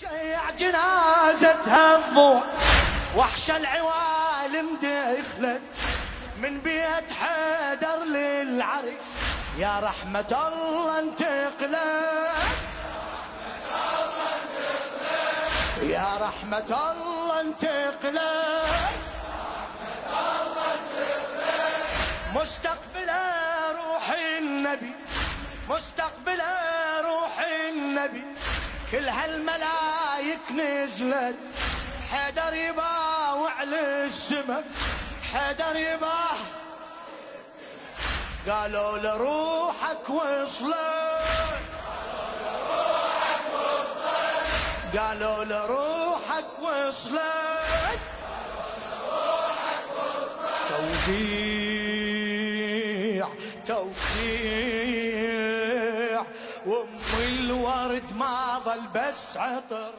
شيع جنازتها الضوء وحش العوالم دخلت من بيت حيدر للعرش. يا رحمة الله انتقلت يا رحمة الله انتقلت مستقبل روح النبي. مستقبل روح النبي. كل هالملايك نزلت حيدر يباوع للسما حيدر يباع قالوا لروحك وصلت. قالوا لروحك وصلت. توقيع توقيع وأم الورد ما ظل بس عطر.